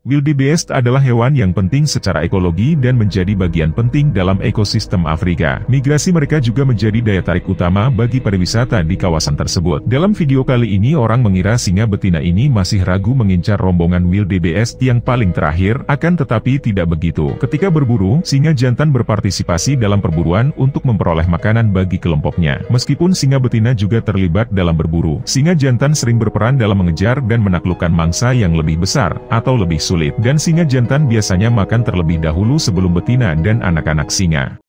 Wildebeest adalah hewan yang penting secara ekologi dan menjadi bagian penting dalam ekosistem Afrika. Migrasi mereka juga menjadi daya tarik utama bagi pariwisata di kawasan tersebut. Dalam video kali ini orang mengira singa betina ini masih ragu mengincar rombongan wildebeest yang paling terakhir, akan tetapi tidak begitu. Ketika berburu, singa jantan berpartisipasi dalam perburuan untuk memperoleh makanan bagi kelompoknya. Meskipun singa betina juga terlibat dalam berburu, singa jantan sering berperan dalam mengejar dan menaklukkan mangsa yang lebih besar, atau lebih sulit, dan singa jantan biasanya makan terlebih dahulu sebelum betina dan anak-anak singa.